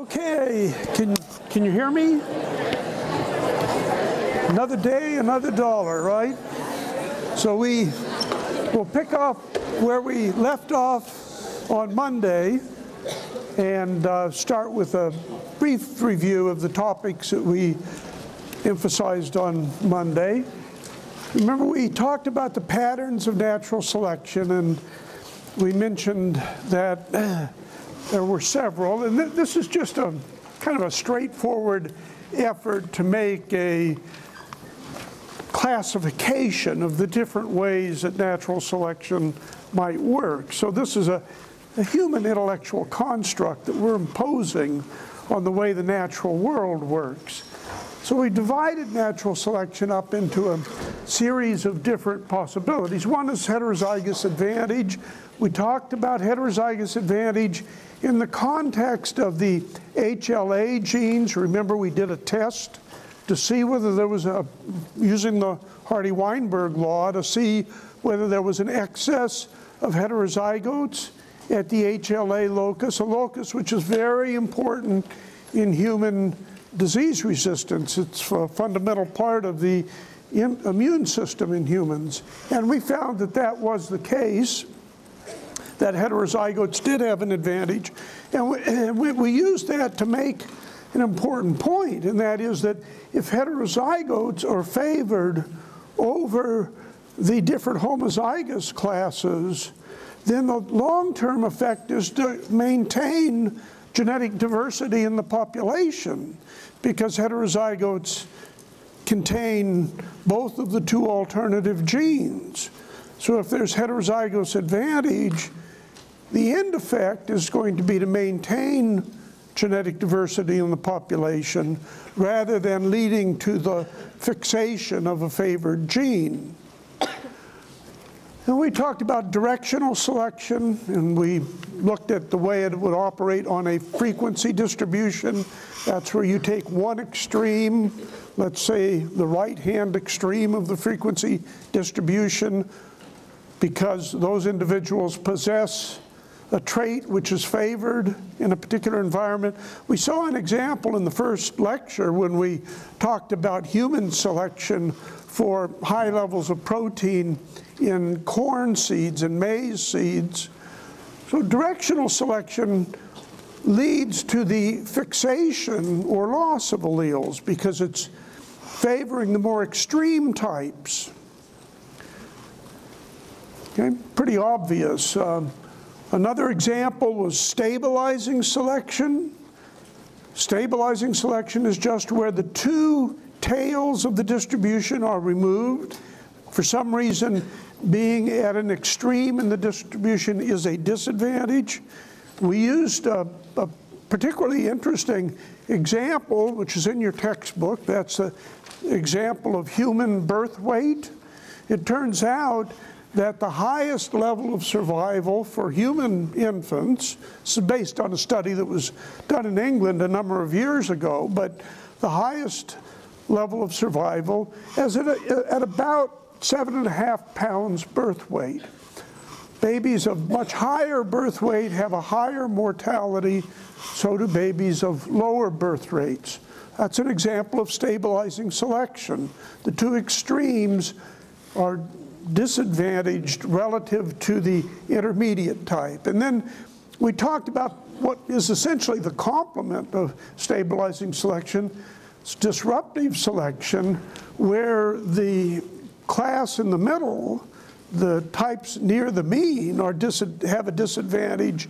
Okay, can, can you hear me? Another day, another dollar, right? So we will pick up where we left off on Monday and uh, start with a brief review of the topics that we emphasized on Monday. Remember, we talked about the patterns of natural selection, and we mentioned that there were several, and th this is just a kind of a straightforward effort to make a classification of the different ways that natural selection might work. So this is a, a human intellectual construct that we're imposing on the way the natural world works. So we divided natural selection up into a series of different possibilities. One is heterozygous advantage. We talked about heterozygous advantage in the context of the HLA genes. Remember we did a test to see whether there was a, using the Hardy-Weinberg law, to see whether there was an excess of heterozygotes at the HLA locus, a locus which is very important in human disease resistance. It's a fundamental part of the immune system in humans. And we found that that was the case, that heterozygotes did have an advantage. And we, and we, used that to make an important point, and that is that if heterozygotes are favored over the different homozygous classes, then the long-term effect is to maintain genetic diversity in the population because heterozygotes contain both of the two alternative genes. So if there's heterozygous advantage, the end effect is going to be to maintain genetic diversity in the population rather than leading to the fixation of a favored gene. And we talked about directional selection, and we looked at the way it would operate on a frequency distribution. That's where you take one extreme, let's say the right-hand extreme of the frequency distribution, because those individuals possess a trait which is favored in a particular environment. We saw an example in the first lecture when we talked about human selection for high levels of protein in corn seeds and maize seeds. So directional selection leads to the fixation or loss of alleles because it's favoring the more extreme types. Okay, pretty obvious. Um, Another example was stabilizing selection. Stabilizing selection is just where the two tails of the distribution are removed. For some reason, being at an extreme in the distribution is a disadvantage. We used a, a particularly interesting example, which is in your textbook. That's an example of human birth weight. It turns out that the highest level of survival for human infants, this is based on a study that was done in England a number of years ago, but the highest level of survival is at, a, at about seven and a half pounds birth weight. Babies of much higher birth weight have a higher mortality, so do babies of lower birth rates. That's an example of stabilizing selection. The two extremes are disadvantaged relative to the intermediate type. And then we talked about what is essentially the complement of stabilizing selection, it's disruptive selection, where the class in the middle, the types near the mean are have a disadvantage,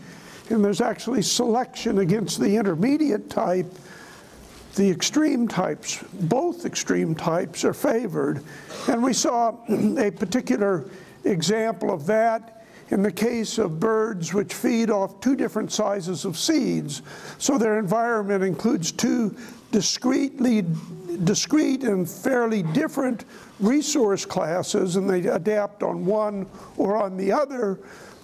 and there's actually selection against the intermediate type the extreme types, both extreme types are favored. And we saw a particular example of that in the case of birds which feed off two different sizes of seeds. So their environment includes two discreetly discrete and fairly different resource classes and they adapt on one or on the other,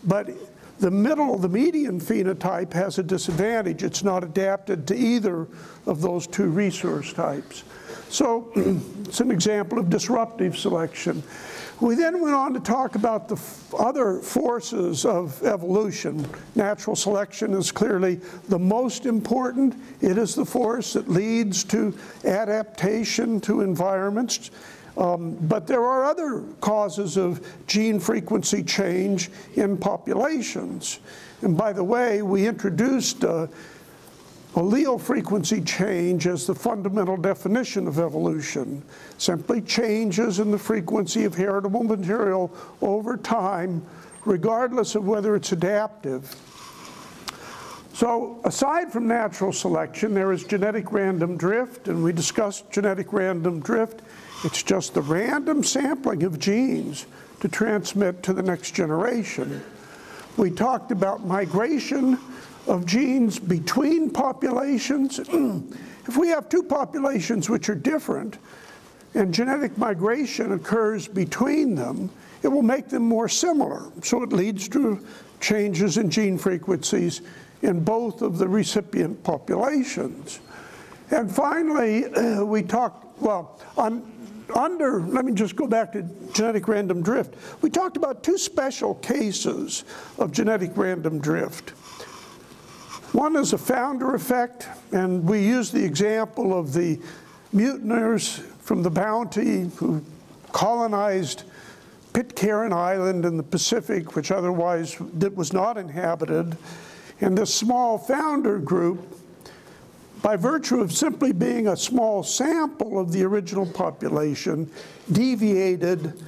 but the middle, the median phenotype has a disadvantage. It's not adapted to either of those two resource types. So it's an example of disruptive selection. We then went on to talk about the other forces of evolution. Natural selection is clearly the most important. It is the force that leads to adaptation to environments. Um, but there are other causes of gene frequency change in populations. And by the way, we introduced uh, allele frequency change as the fundamental definition of evolution. Simply changes in the frequency of heritable material over time, regardless of whether it's adaptive. So aside from natural selection, there is genetic random drift, and we discussed genetic random drift. It's just the random sampling of genes to transmit to the next generation. We talked about migration of genes between populations. if we have two populations which are different, and genetic migration occurs between them, it will make them more similar. So it leads to changes in gene frequencies in both of the recipient populations. And finally, uh, we talked, well, on, under, let me just go back to genetic random drift. We talked about two special cases of genetic random drift. One is a founder effect, and we use the example of the mutineers from the Bounty who colonized Pitcairn Island in the Pacific, which otherwise was not inhabited. And this small founder group, by virtue of simply being a small sample of the original population, deviated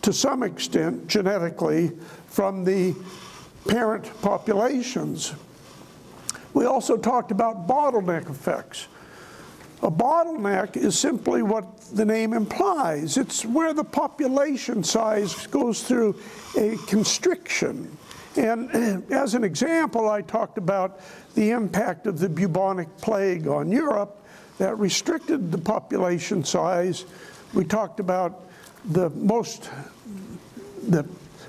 to some extent genetically from the parent populations. We also talked about bottleneck effects. A bottleneck is simply what the name implies. It's where the population size goes through a constriction. And as an example, I talked about the impact of the bubonic plague on Europe that restricted the population size. We talked about the most, the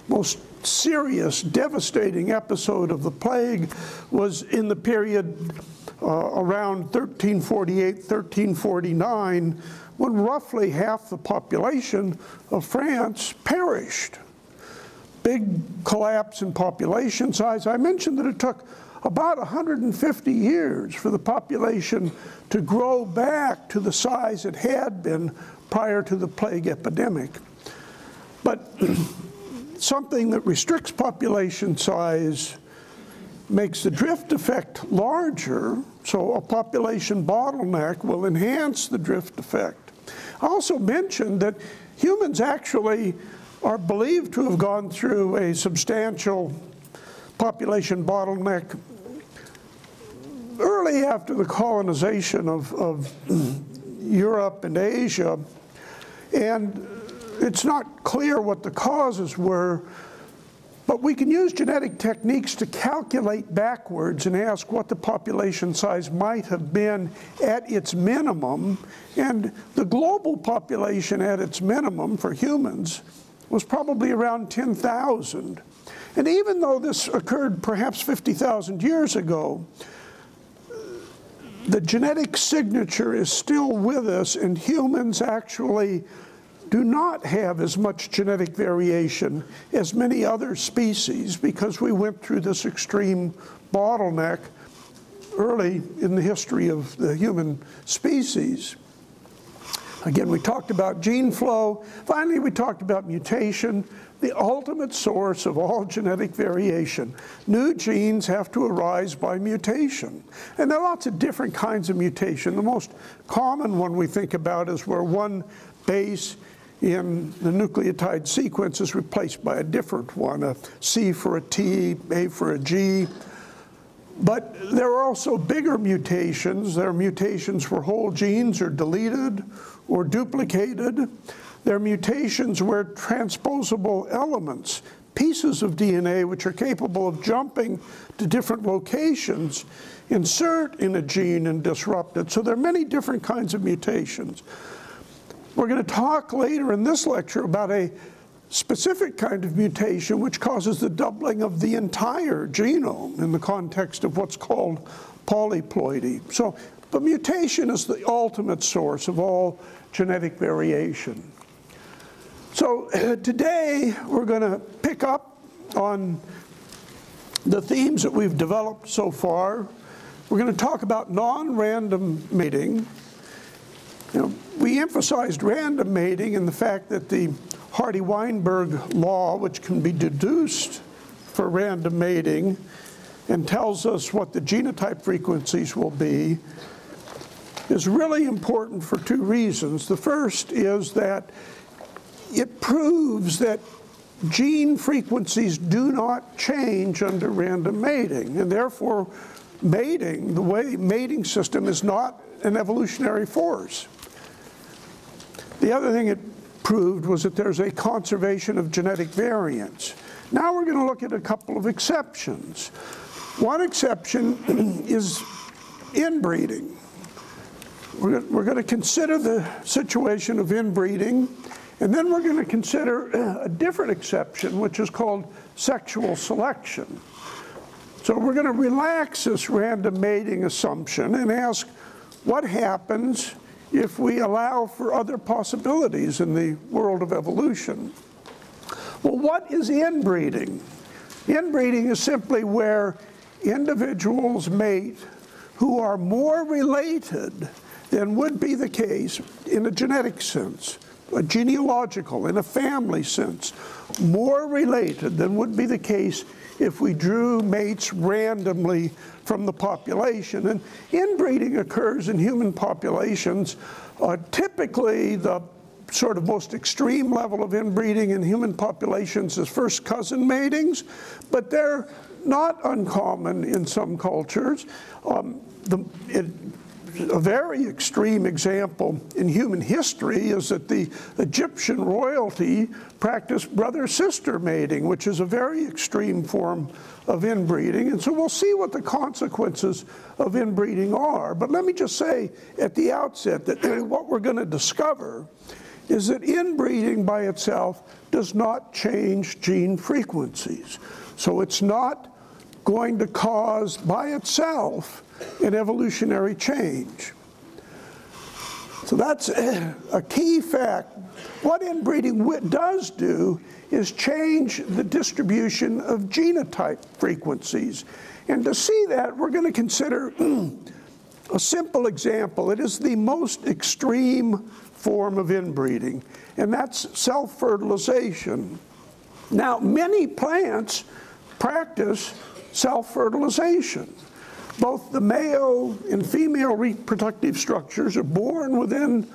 most serious, devastating episode of the plague was in the period uh, around 1348, 1349, when roughly half the population of France perished. Big collapse in population size. I mentioned that it took about 150 years for the population to grow back to the size it had been prior to the plague epidemic. But something that restricts population size makes the drift effect larger, so a population bottleneck will enhance the drift effect. I also mentioned that humans actually are believed to have gone through a substantial population bottleneck early after the colonization of, of Europe and Asia. And it's not clear what the causes were, but we can use genetic techniques to calculate backwards and ask what the population size might have been at its minimum. And the global population at its minimum for humans was probably around 10,000. And even though this occurred perhaps 50,000 years ago, the genetic signature is still with us, and humans actually do not have as much genetic variation as many other species because we went through this extreme bottleneck early in the history of the human species. Again, we talked about gene flow. Finally, we talked about mutation, the ultimate source of all genetic variation. New genes have to arise by mutation. And there are lots of different kinds of mutation. The most common one we think about is where one base in the nucleotide sequence is replaced by a different one, a C for a T, A for a G. But there are also bigger mutations. There are mutations where whole genes are deleted or duplicated. There are mutations where transposable elements, pieces of DNA which are capable of jumping to different locations, insert in a gene and disrupt it. So there are many different kinds of mutations. We're going to talk later in this lecture about a specific kind of mutation which causes the doubling of the entire genome in the context of what's called polyploidy. So, the mutation is the ultimate source of all genetic variation. So today we're going to pick up on the themes that we've developed so far. We're going to talk about non-random mating. You know, we emphasized random mating and the fact that the Hardy-Weinberg law, which can be deduced for random mating and tells us what the genotype frequencies will be, is really important for two reasons. The first is that it proves that gene frequencies do not change under random mating, and therefore mating, the way mating system is not an evolutionary force. The other thing it proved was that there's a conservation of genetic variants. Now we're going to look at a couple of exceptions. One exception is inbreeding. We're, we're going to consider the situation of inbreeding, and then we're going to consider uh, a different exception, which is called sexual selection. So we're going to relax this random mating assumption and ask what happens if we allow for other possibilities in the world of evolution. Well, what is inbreeding? Inbreeding is simply where individuals mate who are more related than would be the case in a genetic sense, a genealogical, in a family sense, more related than would be the case if we drew mates randomly from the population. And inbreeding occurs in human populations. Uh, typically, the sort of most extreme level of inbreeding in human populations is first cousin matings, but they're not uncommon in some cultures. Um, the, it, a very extreme example in human history is that the Egyptian royalty practiced brother-sister mating, which is a very extreme form of inbreeding. And so we'll see what the consequences of inbreeding are. But let me just say at the outset that what we're going to discover is that inbreeding by itself does not change gene frequencies. So it's not going to cause by itself an evolutionary change. So that's a key fact. What inbreeding does do is change the distribution of genotype frequencies. And to see that, we're going to consider a simple example. It is the most extreme form of inbreeding, and that's self-fertilization. Now, many plants practice self-fertilization. Both the male and female reproductive structures are borne within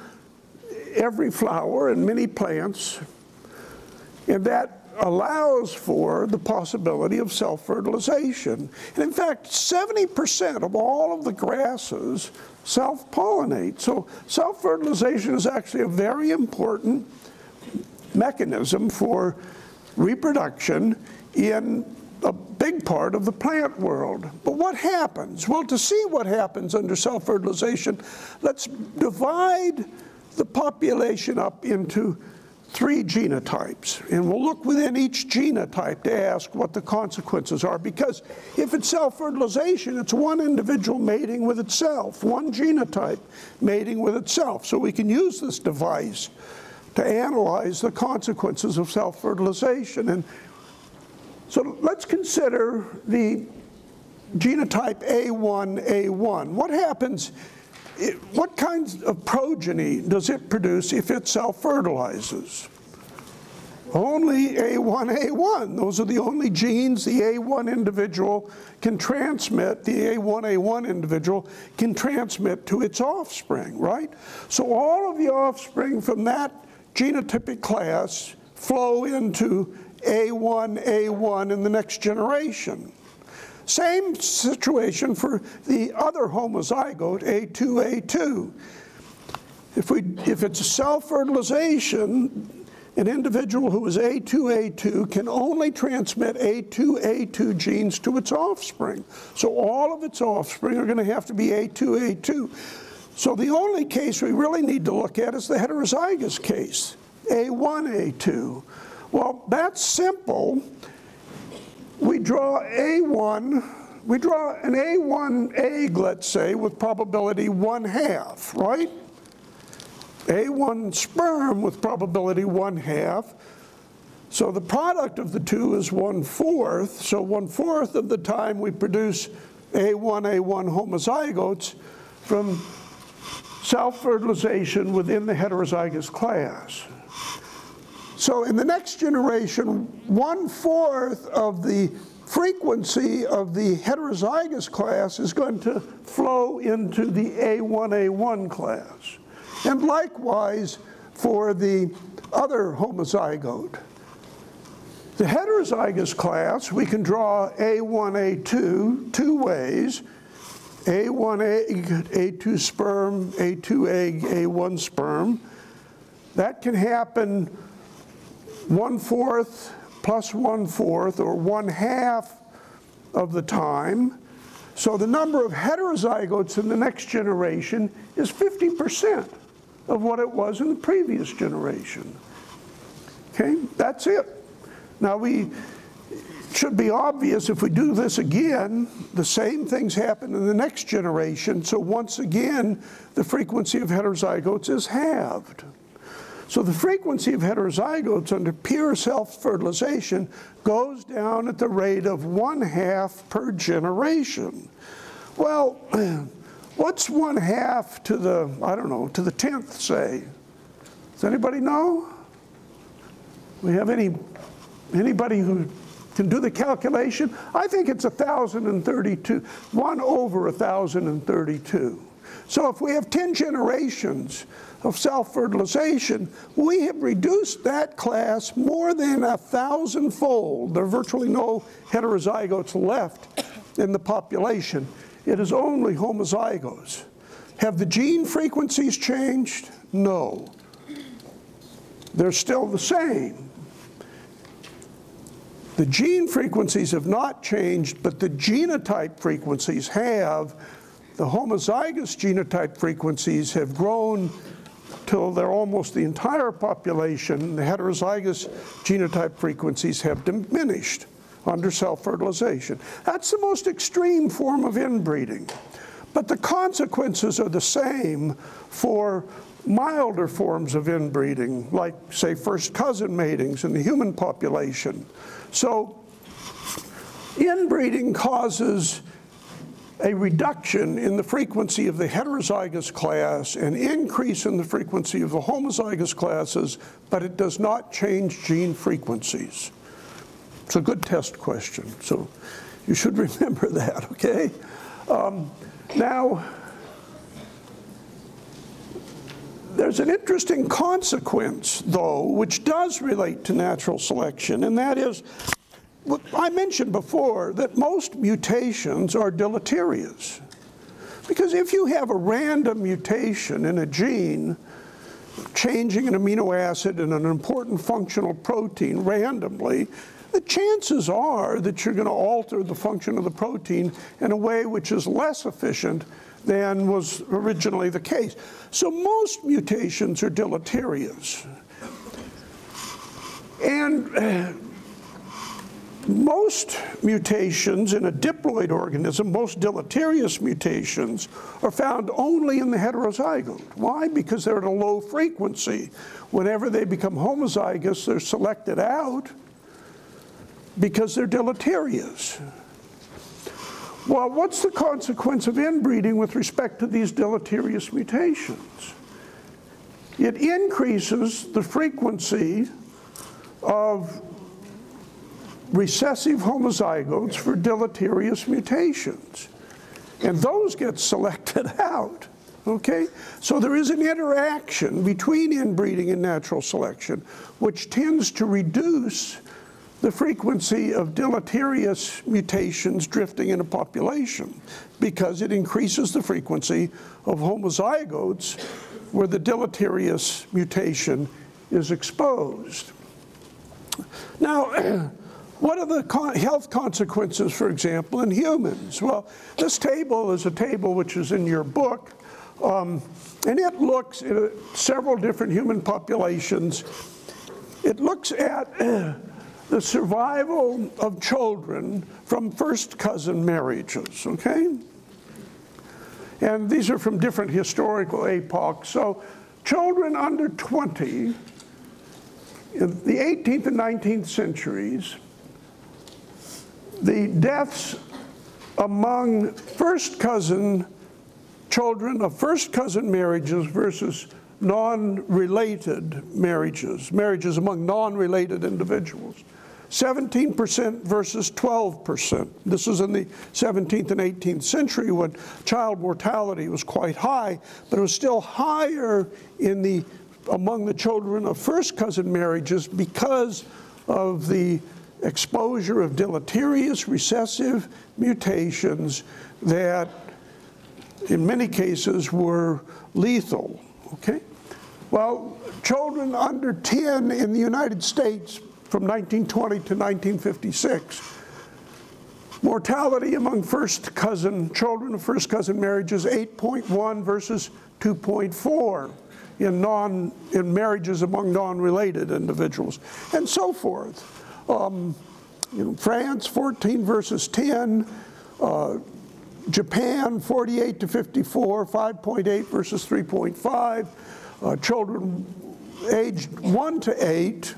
every flower and many plants, and that allows for the possibility of self-fertilization. And in fact, 70% of all of the grasses self-pollinate. So self-fertilization is actually a very important mechanism for reproduction in a big part of the plant world. But what happens? Well, to see what happens under self-fertilization, let's divide the population up into three genotypes. And we'll look within each genotype to ask what the consequences are. Because if it's self-fertilization, it's one individual mating with itself, one genotype mating with itself. So we can use this device to analyze the consequences of self-fertilization. And so let's consider the genotype A1A1. What happens, what kinds of progeny does it produce if it self-fertilizes? Only A1A1. Those are the only genes the A1 individual can transmit, the A1A1 individual can transmit to its offspring, right? So all of the offspring from that genotypic class flow into a1, A1 in the next generation. Same situation for the other homozygote, A2, A2. If, we, if it's a self-fertilization, an individual who is A2A2 can only transmit A2A2 genes to its offspring. So all of its offspring are going to have to be A2A2. So the only case we really need to look at is the heterozygous case, A1A2. Well, that's simple. We draw A1, we draw an A1 egg, let's say, with probability one half, right? A A1 sperm with probability 1 half. So the product of the two is one fourth. So one fourth of the time we produce A1, A1 homozygotes from self-fertilization within the heterozygous class. So in the next generation, one fourth of the frequency of the heterozygous class is going to flow into the A1A1 class. And likewise for the other homozygote. The heterozygous class, we can draw A1A2 two ways. A1 egg, A2 sperm, A2 egg, A1 sperm. That can happen one fourth plus one fourth or one half of the time. So the number of heterozygotes in the next generation is 50% of what it was in the previous generation. Okay, that's it. Now we should be obvious if we do this again, the same things happen in the next generation. So once again, the frequency of heterozygotes is halved. So the frequency of heterozygotes under pure self-fertilization goes down at the rate of one half per generation. Well, what's one half to the, I don't know, to the 10th, say? Does anybody know? We have any, anybody who can do the calculation? I think it's 1,032, 1 over 1,032. So if we have 10 generations of self-fertilization, we have reduced that class more than a thousandfold. There are virtually no heterozygotes left in the population. It is only homozygotes. Have the gene frequencies changed? No. They're still the same. The gene frequencies have not changed, but the genotype frequencies have. The homozygous genotype frequencies have grown till they're almost the entire population. The heterozygous genotype frequencies have diminished under self-fertilization. That's the most extreme form of inbreeding. But the consequences are the same for milder forms of inbreeding, like, say, first cousin matings in the human population. So inbreeding causes a reduction in the frequency of the heterozygous class, an increase in the frequency of the homozygous classes, but it does not change gene frequencies. It's a good test question, so you should remember that, okay? Um, now, there's an interesting consequence, though, which does relate to natural selection, and that is I mentioned before that most mutations are deleterious. Because if you have a random mutation in a gene, changing an amino acid in an important functional protein randomly, the chances are that you're going to alter the function of the protein in a way which is less efficient than was originally the case. So most mutations are deleterious. And most mutations in a diploid organism, most deleterious mutations, are found only in the heterozygote. Why? Because they're at a low frequency. Whenever they become homozygous, they're selected out because they're deleterious. Well, what's the consequence of inbreeding with respect to these deleterious mutations? It increases the frequency of recessive homozygotes for deleterious mutations. And those get selected out. Okay? So there is an interaction between inbreeding and natural selection, which tends to reduce the frequency of deleterious mutations drifting in a population because it increases the frequency of homozygotes where the deleterious mutation is exposed. Now, What are the health consequences, for example, in humans? Well, this table is a table which is in your book, um, and it looks at several different human populations. It looks at uh, the survival of children from first cousin marriages, okay? And these are from different historical epochs. So children under 20 in the 18th and 19th centuries, the deaths among first cousin children of first cousin marriages versus non-related marriages, marriages among non-related individuals. 17% versus 12%. This is in the 17th and 18th century when child mortality was quite high, but it was still higher in the among the children of first cousin marriages because of the exposure of deleterious recessive mutations that in many cases were lethal, okay? Well, children under 10 in the United States from 1920 to 1956, mortality among first cousin, children of first cousin marriages, 8.1 versus 2.4 in, non, in marriages among non-related individuals, and so forth. Um, you know, France, 14 versus 10. Uh, Japan, 48 to 54, 5.8 versus 3.5. Uh, children aged 1 to 8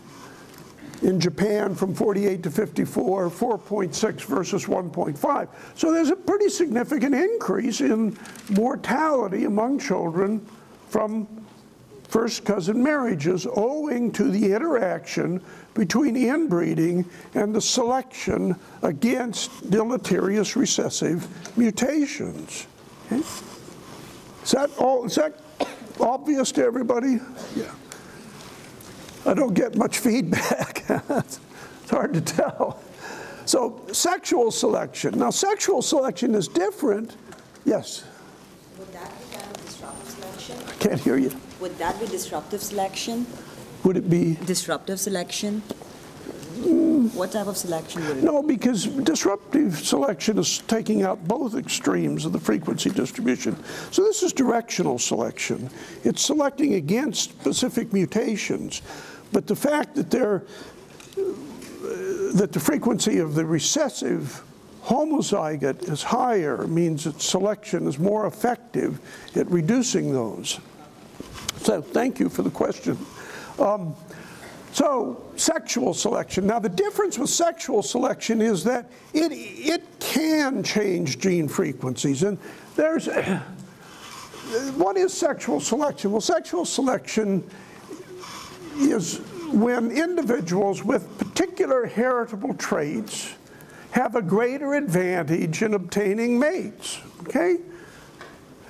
in Japan from 48 to 54, 4.6 versus 1.5. So there's a pretty significant increase in mortality among children from first cousin marriages owing to the interaction between inbreeding and the selection against deleterious recessive mutations. Okay? Is that all, is that obvious to everybody? Yeah. I don't get much feedback. it's hard to tell. So sexual selection. Now sexual selection is different. Yes? Would that be kind of disruptive selection? I can't hear you. Would that be disruptive selection? Would it be? Disruptive selection? What type of selection would it be? No, because disruptive selection is taking out both extremes of the frequency distribution. So this is directional selection. It's selecting against specific mutations. But the fact that they're, that the frequency of the recessive homozygote is higher means that selection is more effective at reducing those. So thank you for the question. Um, so sexual selection. Now the difference with sexual selection is that it, it can change gene frequencies. And there's, what is sexual selection? Well, sexual selection is when individuals with particular heritable traits have a greater advantage in obtaining mates, okay?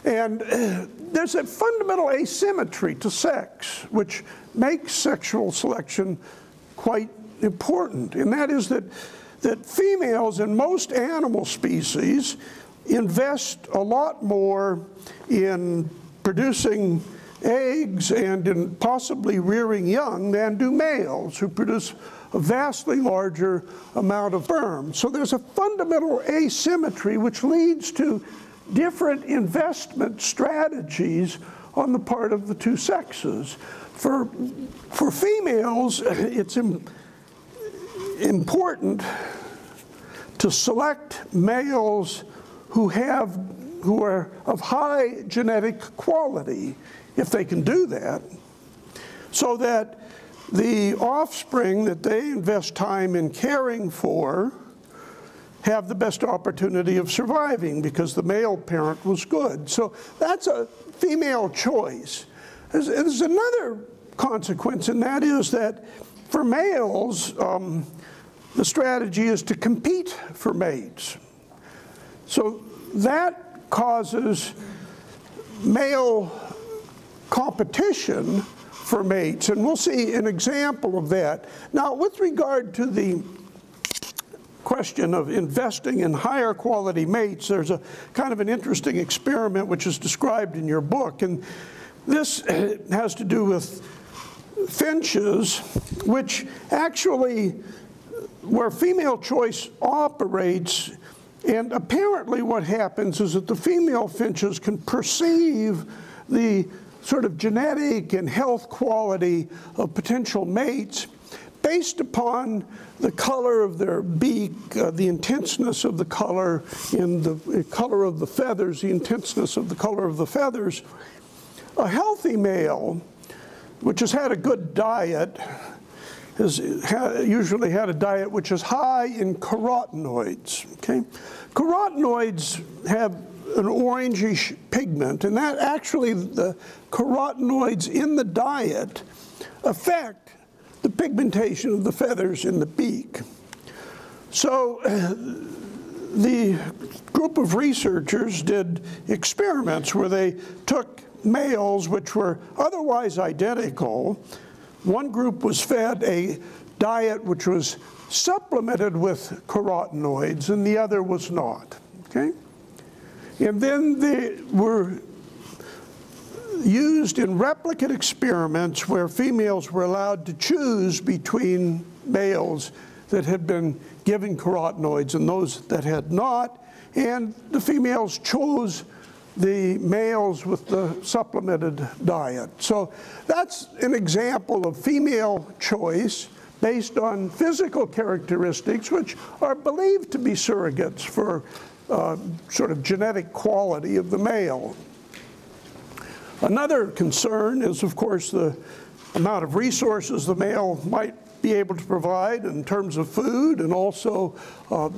And there's a fundamental asymmetry to sex, which makes sexual selection quite important, and that is that, that females in most animal species invest a lot more in producing eggs and in possibly rearing young than do males who produce a vastly larger amount of sperm. So there's a fundamental asymmetry which leads to different investment strategies on the part of the two sexes. For, for females, it's Im important to select males who have who are of high genetic quality if they can do that, so that the offspring that they invest time in caring for have the best opportunity of surviving because the male parent was good. So that's a female choice. There's, there's another consequence, and that is that for males, um, the strategy is to compete for mates. So that causes male competition for mates, and we'll see an example of that. Now, with regard to the question of investing in higher quality mates, there's a kind of an interesting experiment which is described in your book, and this has to do with finches, which actually, where female choice operates, and apparently what happens is that the female finches can perceive the sort of genetic and health quality of potential mates based upon the color of their beak, uh, the intenseness of the color in the color of the feathers, the intenseness of the color of the feathers. a healthy male, which has had a good diet, has ha- usually had a diet which is high in carotenoids. Okay, carotenoids have an orangish pigment, and that actually the carotenoids in the diet affect the pigmentation of the feathers in the beak. So the group of researchers did experiments where they took males which were otherwise identical. One group was fed a diet which was supplemented with carotenoids, and the other was not. Okay? And then they were used in replicate experiments where females were allowed to choose between males that had been given carotenoids and those that had not. And the females chose the males with the supplemented diet. So that's an example of female choice based on physical characteristics, which are believed to be surrogates for uh, sort of genetic quality of the male. Another concern is, of course, the amount of resources the male might be able to provide in terms of food and also uh,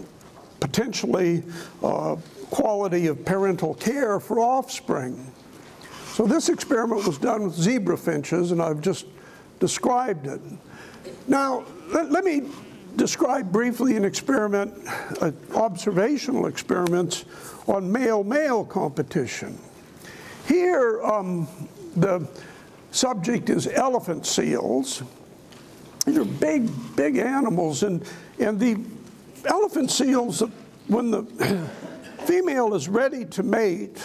potentially uh, quality of parental care for offspring. So this experiment was done with zebra finches, and I've just described it. Now, let, let me describe briefly an experiment, uh, observational experiments on male-male competition. Here, um, the subject is elephant seals. These are big, big animals, and, and the elephant seals, when the female is ready to mate,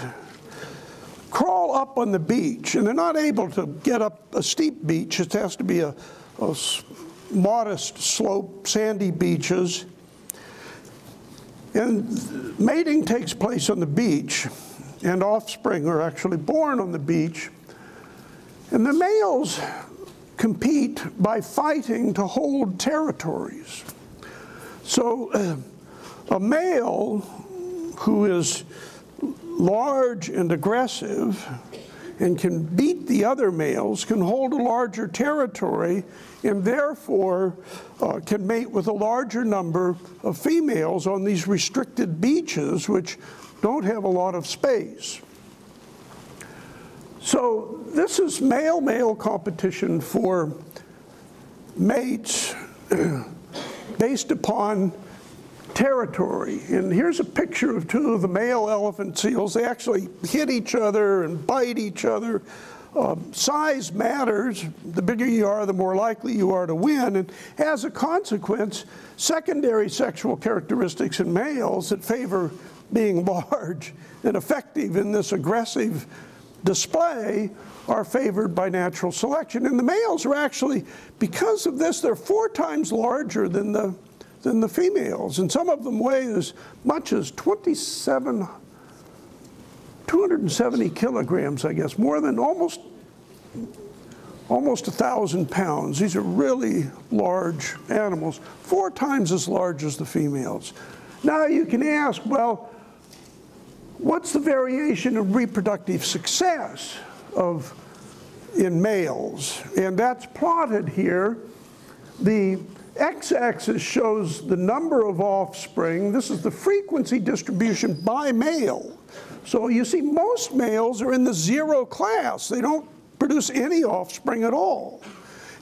crawl up on the beach, and they're not able to get up a steep beach. It has to be a, a modest slope, sandy beaches. And mating takes place on the beach, and offspring are actually born on the beach. And the males compete by fighting to hold territories. So uh, a male who is large and aggressive and can beat the other males can hold a larger territory and therefore uh, can mate with a larger number of females on these restricted beaches which don't have a lot of space. So this is male-male competition for mates based upon territory. And here's a picture of two of the male elephant seals. They actually hit each other and bite each other. Um, size matters. The bigger you are, the more likely you are to win. And as a consequence, secondary sexual characteristics in males that favor being large and effective in this aggressive display are favored by natural selection. And the males are actually, because of this, they're four times larger than the, than the females. And some of them weigh as much as 27, 270 kilograms, I guess, more than almost, almost a thousand pounds. These are really large animals, four times as large as the females. Now you can ask, well, what's the variation of reproductive success of in males? And that's plotted here. The x-axis shows the number of offspring. This is the frequency distribution by male. So you see most males are in the zero class. They don't produce any offspring at all.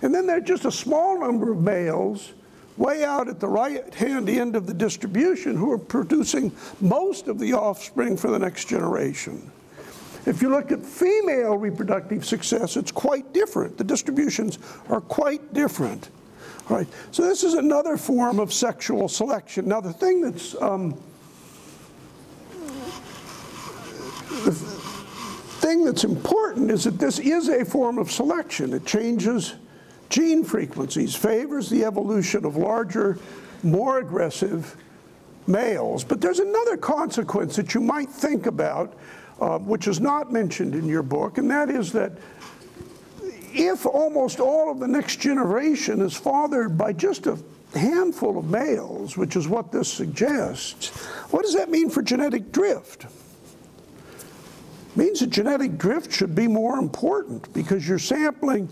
And then there's just a small number of males way out at the right-hand end of the distribution who are producing most of the offspring for the next generation. If you look at female reproductive success, it's quite different. The distributions are quite different. All right, so this is another form of sexual selection. Now, the thing that's um, the thing that's important is that this is a form of selection. It changes gene frequencies, favors the evolution of larger, more aggressive males. But there's another consequence that you might think about, uh, which is not mentioned in your book, and that is that if almost all of the next generation is fathered by just a handful of males, which is what this suggests, what does that mean for genetic drift? means that genetic drift should be more important because you're sampling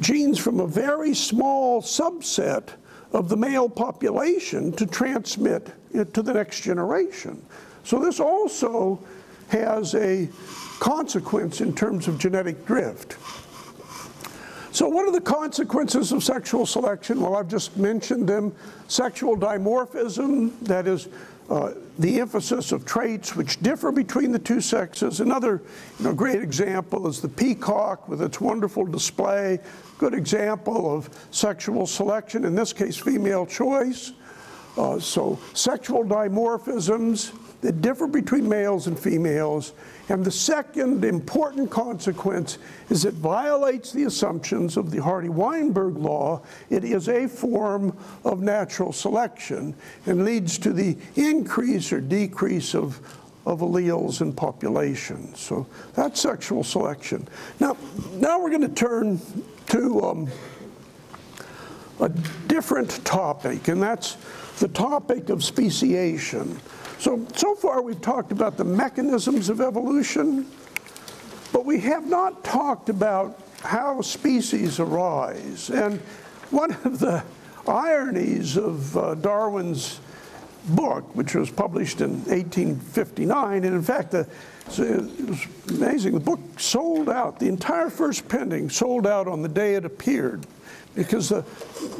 genes from a very small subset of the male population to transmit it to the next generation. So this also has a consequence in terms of genetic drift. So what are the consequences of sexual selection? Well, I've just mentioned them. Sexual dimorphism, that is uh, the emphasis of traits which differ between the two sexes. Another you know, great example is the peacock with its wonderful display. Good example of sexual selection, in this case, female choice. Uh, so sexual dimorphisms that differ between males and females. And the second important consequence is it violates the assumptions of the Hardy-Weinberg law. It is a form of natural selection and leads to the increase or decrease of, of alleles in populations. So that's sexual selection. Now, now we're going to turn to um, a different topic, and that's the topic of speciation. So, so far we've talked about the mechanisms of evolution, but we have not talked about how species arise. And one of the ironies of uh, Darwin's book, which was published in 1859, and in fact, the, it was amazing, the book sold out, the entire first printing sold out on the day it appeared because the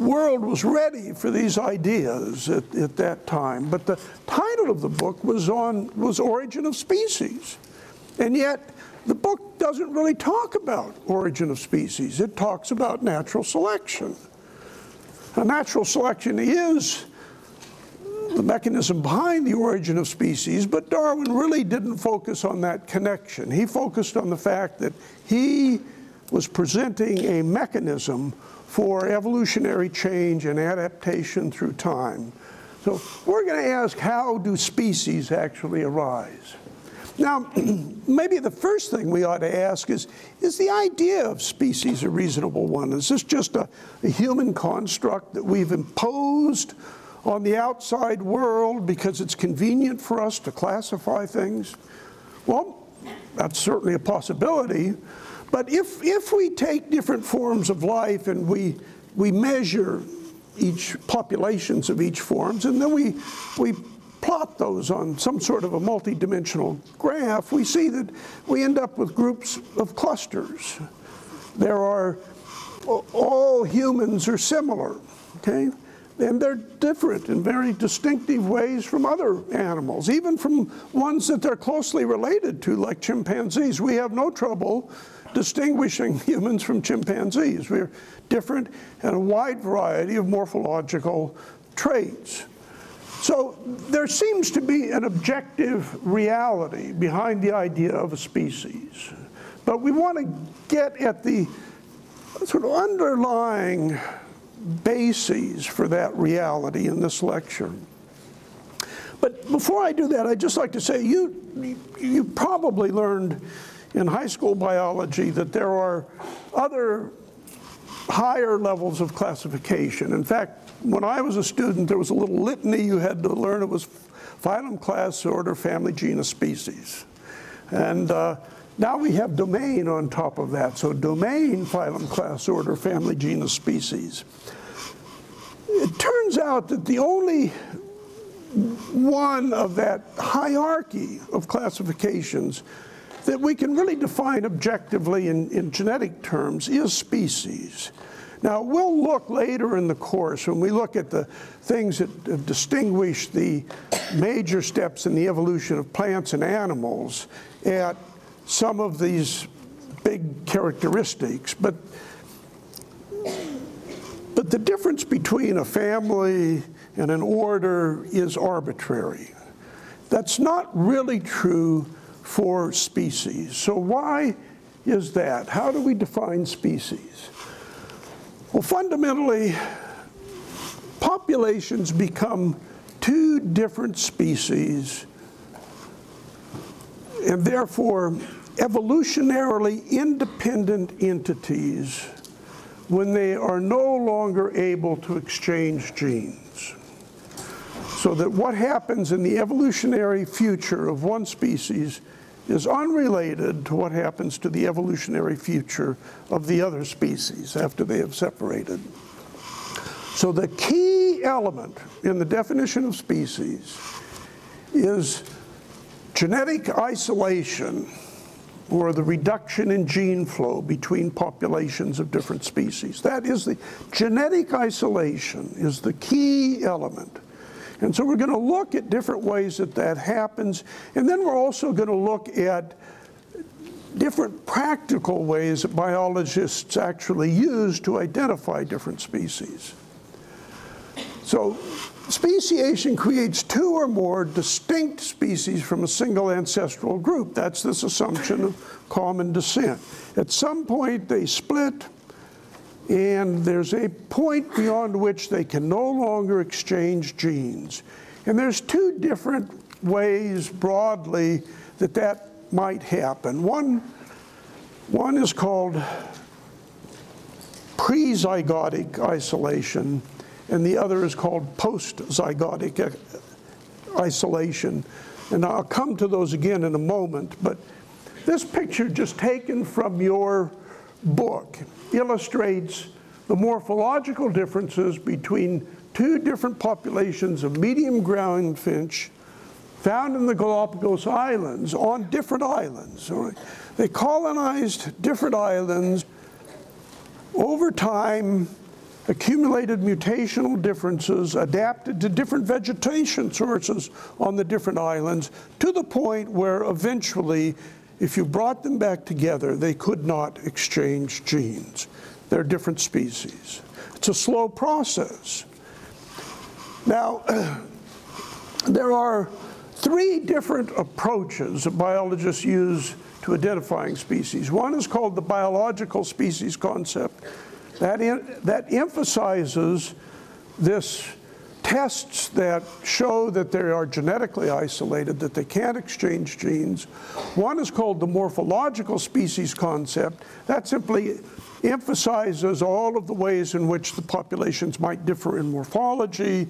world was ready for these ideas at, at, that time. But the title of the book was on was Origin of Species. And yet the book doesn't really talk about origin of species. It talks about natural selection. Now, natural selection is the mechanism behind the origin of species, but Darwin really didn't focus on that connection. He focused on the fact that he was presenting a mechanism for evolutionary change and adaptation through time. So we're going to ask how do species actually arise? Now, maybe the first thing we ought to ask is, is the idea of species a reasonable one? Is this just a, a human construct that we've imposed on the outside world because it's convenient for us to classify things? Well, that's certainly a possibility, but if, if we take different forms of life and we, we measure each populations of each forms, and then we, we plot those on some sort of a multidimensional graph, we see that we end up with groups of clusters. There are, all humans are similar, okay? And they're different in very distinctive ways from other animals, even from ones that they're closely related to, like chimpanzees. We have no trouble distinguishing humans from chimpanzees. We're different in a wide variety of morphological traits. So there seems to be an objective reality behind the idea of a species. But we want to get at the sort of underlying bases for that reality in this lecture. But before I do that, I'd just like to say you, you probably learned in high school biology that there are other higher levels of classification. In fact, when I was a student, there was a little litany you had to learn. It was phylum, class, order, family, genus, species. And uh, now we have domain on top of that. So domain, phylum, class, order, family, genus, species. It turns out that the only one of that hierarchy of classifications that we can really define objectively in, in genetic terms is species. Now, we'll look later in the course when we look at the things that distinguish the major steps in the evolution of plants and animals at some of these big characteristics. But, but the difference between a family and an order is arbitrary. That's not really true for species. So why is that? How do we define species? Well, fundamentally, populations become two different species and therefore evolutionarily independent entities when they are no longer able to exchange genes. So that what happens in the evolutionary future of one species is unrelated to what happens to the evolutionary future of the other species after they have separated. So the key element in the definition of species is genetic isolation or the reduction in gene flow between populations of different species. That is the genetic isolation is the key element. And so we're going to look at different ways that that happens. And then we're also going to look at different practical ways that biologists actually use to identify different species. So speciation creates two or more distinct species from a single ancestral group. That's this assumption of common descent. At some point they split and there's a point beyond which they can no longer exchange genes. And there's two different ways broadly that that might happen. One, one is called pre-zygotic isolation, and the other is called post-zygotic uh, isolation. And I'll come to those again in a moment, but this picture just taken from your book illustrates the morphological differences between two different populations of medium ground finch found in the Galapagos Islands on different islands. They colonized different islands over time accumulated mutational differences adapted to different vegetation sources on the different islands to the point where eventually if you brought them back together, they could not exchange genes. They're different species. It's a slow process. Now, there are three different approaches that biologists use to identifying species. One is called the biological species concept. That, in, that emphasizes this tests that show that they are genetically isolated, that they can't exchange genes. One is called the morphological species concept. That simply emphasizes all of the ways in which the populations might differ in morphology.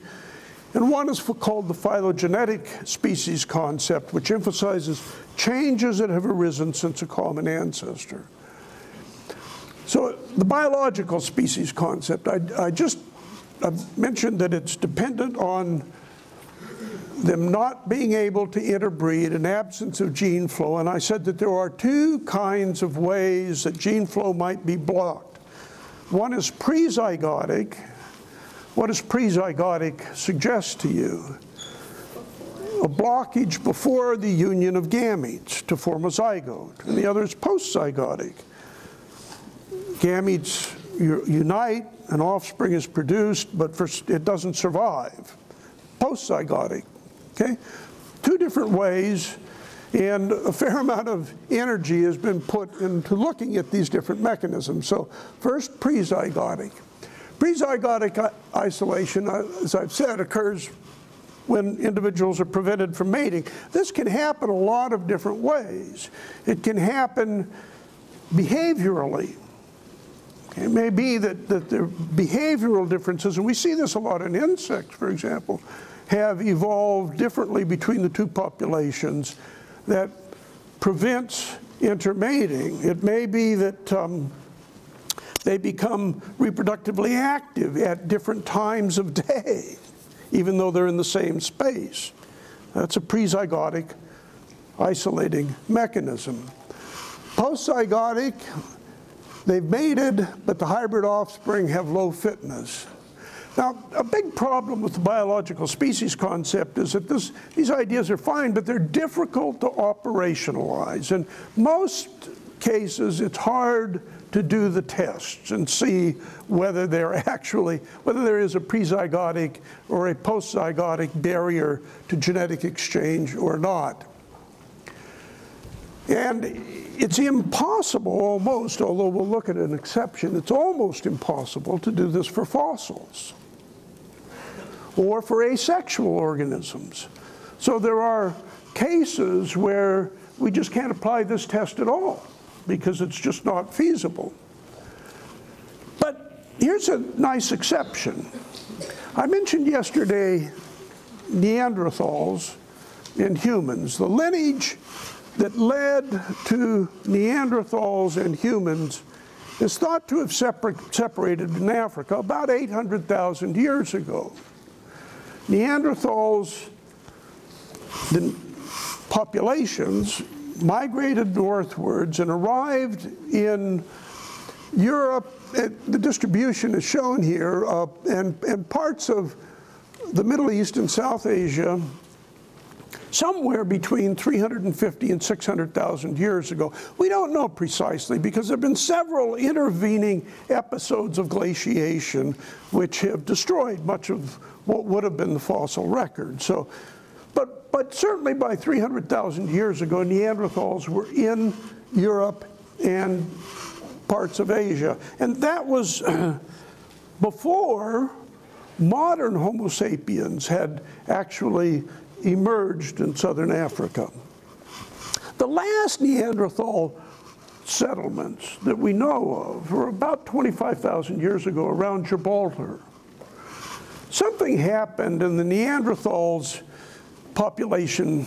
And one is called the phylogenetic species concept, which emphasizes changes that have arisen since a common ancestor. So the biological species concept, I, I just I've mentioned that it's dependent on them not being able to interbreed, an absence of gene flow, and I said that there are two kinds of ways that gene flow might be blocked. One is prezygotic. What does prezygotic suggest to you? A blockage before the union of gametes to form a zygote, and the other is postzygotic. Gametes unite, an offspring is produced, but it doesn't survive. Postzygotic, okay? Two different ways, and a fair amount of energy has been put into looking at these different mechanisms. So first, prezygotic. Prezygotic isolation, uh, as I've said, occurs when individuals are prevented from mating. This can happen a lot of different ways. It can happen behaviorally. It may be that, that the behavioral differences, and we see this a lot in insects, for example, have evolved differently between the two populations that prevents intermating. It may be that um, they become reproductively active at different times of day, even though they're in the same space. That's a prezygotic isolating mechanism. Postzygotic They've mated, but the hybrid offspring have low fitness. Now, a big problem with the biological species concept is that this, these ideas are fine, but they're difficult to operationalize. In most cases, it's hard to do the tests and see whether they're actually, whether there is a prezygotic or a postzygotic barrier to genetic exchange or not. And it's impossible almost, although we'll look at an exception, it's almost impossible to do this for fossils or for asexual organisms. So there are cases where we just can't apply this test at all because it's just not feasible. But here's a nice exception. I mentioned yesterday Neanderthals and humans. The lineage that led to Neanderthals and humans is thought to have separ- separated in Africa about 800,000 years ago. Neanderthals, the populations migrated northwards and arrived in Europe. The distribution is shown here, uh, and, and parts of the Middle East and South Asia somewhere between 350 and 600,000 years ago. We don't know precisely because there have been several intervening episodes of glaciation which have destroyed much of what would have been the fossil record. So, but, but certainly by 300,000 years ago, Neanderthals were in Europe and parts of Asia. And that was before modern Homo sapiens had actually emerged in southern Africa. The last Neanderthal settlements that we know of were about 25,000 years ago around Gibraltar. Something happened and the Neanderthals population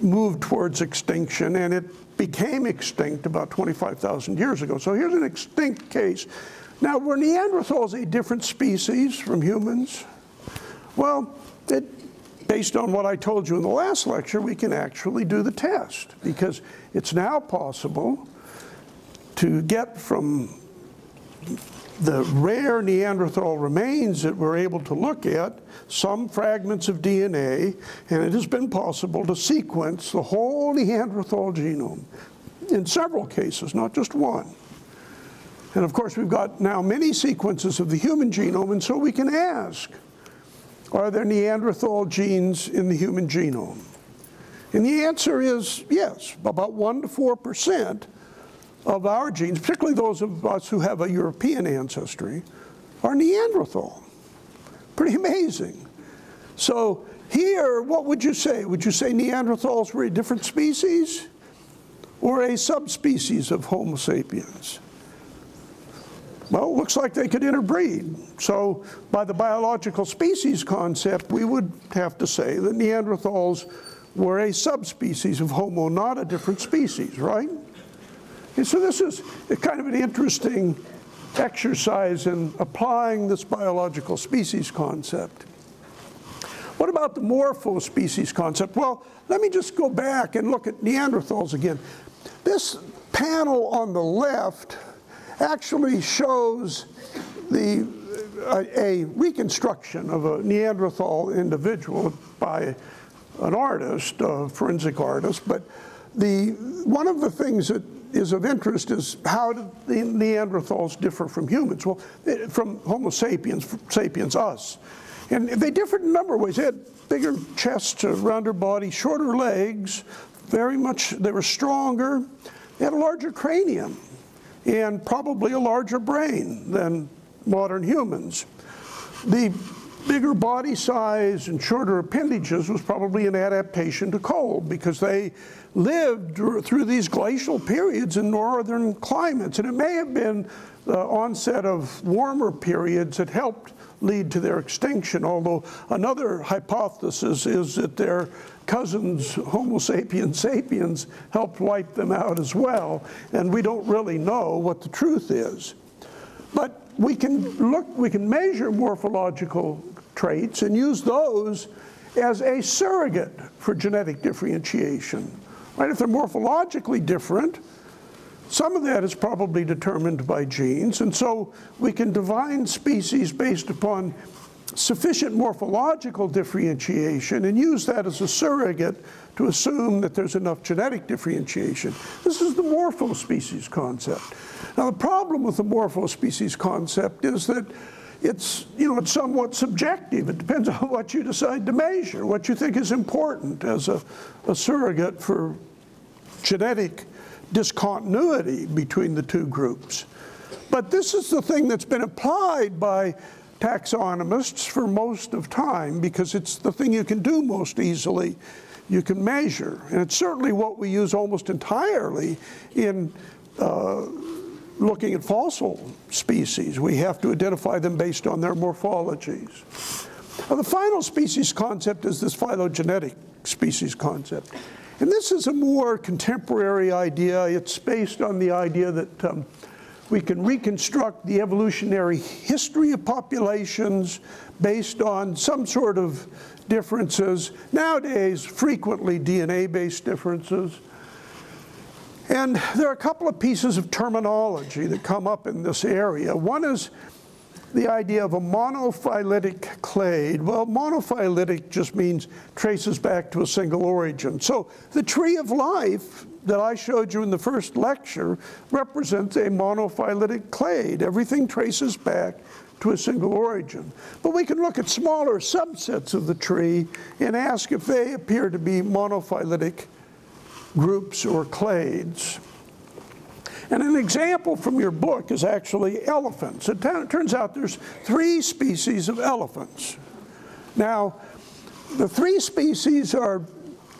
moved towards extinction and it became extinct about 25,000 years ago. So here's an extinct case. Now, were Neanderthals a different species from humans? Well, it based on what I told you in the last lecture, we can actually do the test because it's now possible to get from the rare Neanderthal remains that we're able to look at some fragments of DNA, and it has been possible to sequence the whole Neanderthal genome in several cases, not just one. And of course, we've got now many sequences of the human genome, and so we can ask are there Neanderthal genes in the human genome? And the answer is yes, about 1 to 4% of our genes, particularly those of us who have a European ancestry, are Neanderthal. Pretty amazing. So here, what would you say? Would you say Neanderthals were a different species or a subspecies of Homo sapiens? Well, it looks like they could interbreed. So by the biological species concept, we would have to say that Neanderthals were a subspecies of Homo, not a different species, right? And so this is kind of an interesting exercise in applying this biological species concept. What about the morphospecies concept? Well, let me just go back and look at Neanderthals again. This panel on the left actually shows the, a, a reconstruction of a Neanderthal individual by an artist, a forensic artist, but the, one of the things that is of interest is how did the Neanderthals differ from humans? Well, eh, from Homo sapiens, sapiens, us. And they differed in a number of ways. They had bigger chests, rounder body, shorter legs, very much, they were stronger. They had a larger cranium and probably a larger brain than modern humans. The bigger body size and shorter appendages was probably an adaptation to cold because they lived through these glacial periods in northern climates. And it may have been the onset of warmer periods that helped lead to their extinction, although another hypothesis is that their cousins, Homo sapiens sapiens, helped wipe them out as well, and we don't really know what the truth is. But we can look, we can measure morphological traits and use those as a surrogate for genetic differentiation. Right? If they're morphologically different, some of that is probably determined by genes, and so we can divine species based upon sufficient morphological differentiation and use that as a surrogate to assume that there's enough genetic differentiation. This is the morphospecies concept. Now the problem with the morphospecies concept is that it's, you know, it's somewhat subjective. It depends on what you decide to measure, what you think is important as a, a surrogate for genetic discontinuity between the two groups. But this is the thing that's been applied by taxonomists for most of time because it's the thing you can do most easily. You can measure. And it's certainly what we use almost entirely in uh, looking at fossil species. We have to identify them based on their morphologies. Now, the final species concept is this phylogenetic species concept. And this is a more contemporary idea. It's based on the idea that um, we can reconstruct the evolutionary history of populations based on some sort of differences, nowadays frequently DNA-based differences. And there are a couple of pieces of terminology that come up in this area. One is the idea of a monophyletic clade. Well, monophyletic just means traces back to a single origin. So the tree of life that I showed you in the first lecture represents a monophyletic clade. Everything traces back to a single origin. But we can look at smaller subsets of the tree and ask if they appear to be monophyletic groups or clades. And an example from your book is actually elephants. It turns out there's three species of elephants. Now, the three species are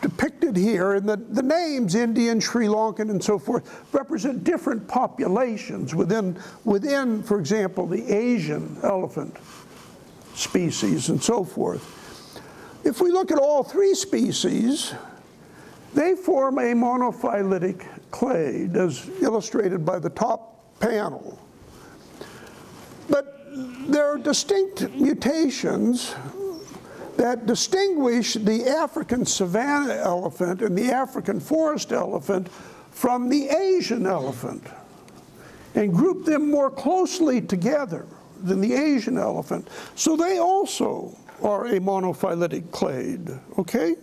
depicted here, and the, the names, Indian, Sri Lankan, and so forth, represent different populations within, within, for example, the Asian elephant species and so forth. If we look at all three species, they form a monophyletic clade, as illustrated by the top panel. But there are distinct mutations that distinguish the African savanna elephant and the African forest elephant from the Asian elephant and group them more closely together than the Asian elephant. So they also are a monophyletic clade, okay?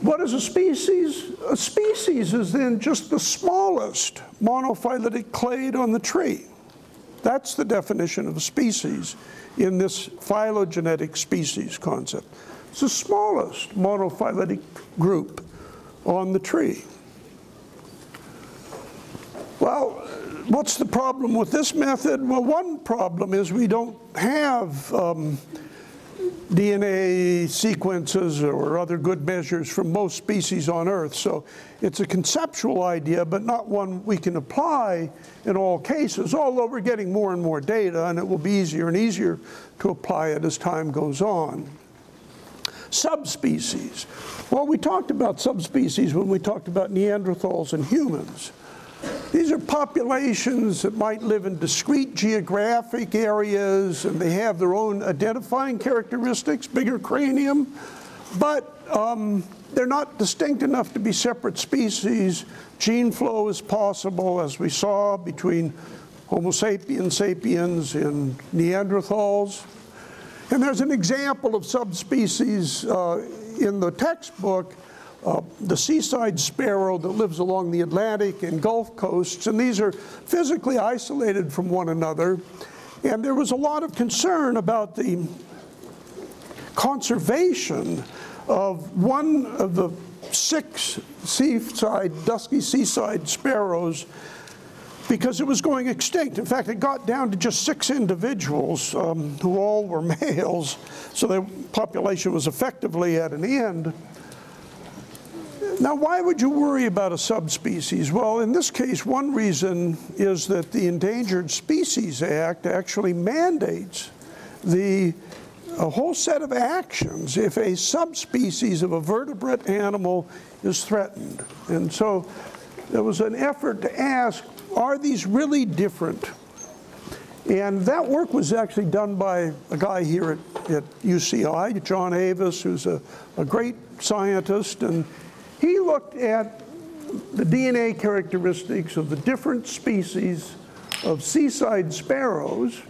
What is a species? A species is then just the smallest monophyletic clade on the tree. That's the definition of a species in this phylogenetic species concept. It's the smallest monophyletic group on the tree. Well, what's the problem with this method? Well, one problem is we don't have um, DNA sequences or other good measures from most species on Earth. So it's a conceptual idea, but not one we can apply in all cases, although we're getting more and more data, and it will be easier and easier to apply it as time goes on. Subspecies. Well, we talked about subspecies when we talked about Neanderthals and humans. These are populations that might live in discrete geographic areas and they have their own identifying characteristics, bigger cranium, but um, they're not distinct enough to be separate species. Gene flow is possible, as we saw, between Homo sapiens sapiens and Neanderthals. And there's an example of subspecies uh, in the textbook uh, the seaside sparrow that lives along the Atlantic and Gulf coasts, and these are physically isolated from one another. And there was a lot of concern about the conservation of one of the six seaside, dusky seaside sparrows because it was going extinct. In fact, it got down to just six individuals um, who all were males, so the population was effectively at an end. Now, why would you worry about a subspecies? Well, in this case, one reason is that the Endangered Species Act actually mandates the a whole set of actions if a subspecies of a vertebrate animal is threatened. And so there was an effort to ask, are these really different? And that work was actually done by a guy here at, at UCI, John Avise, who's a, a great scientist, and he looked at the DNA characteristics of the different species of seaside sparrows.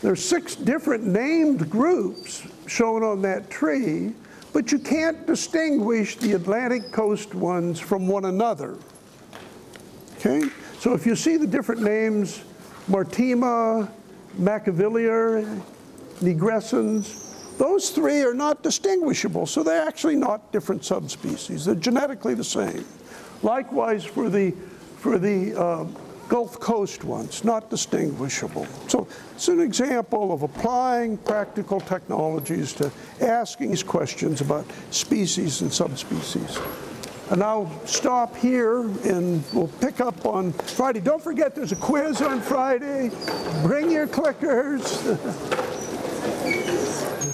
There are six different named groups shown on that tree, but you can't distinguish the Atlantic coast ones from one another. Okay? So if you see the different names, Martima, Makevillea, nigrescens, those three are not distinguishable, so they're actually not different subspecies. They're genetically the same. Likewise for the, for the uh, Gulf Coast ones, not distinguishable. So it's an example of applying practical technologies to asking these questions about species and subspecies. And I'll stop here and we'll pick up on Friday. Don't forget there's a quiz on Friday. Bring your clickers.